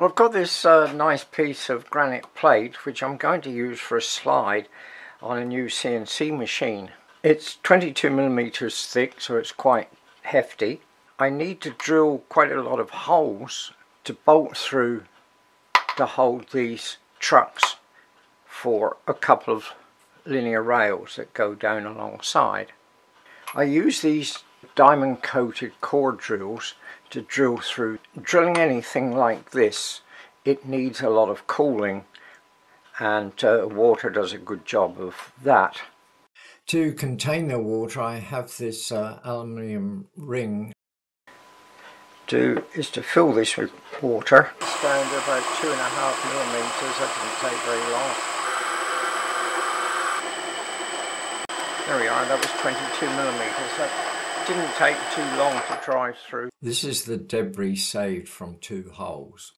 I've got this uh, nice piece of granite plate which I'm going to use for a slide on a new CNC machine. It's 22 millimeters thick so it's quite hefty. I need to drill quite a lot of holes to bolt through to hold these trucks for a couple of linear rails that go down alongside. I use these diamond coated core drills to drill through. Drilling anything like this it needs a lot of cooling and uh, water does a good job of that. To contain the water I have this uh, aluminium ring to, is to fill this with water. It's down to about two and a half millimeters, that didn't take very long. There we are, that was 22 millimetres. That didn't take too long to drive through. This is the debris saved from two holes.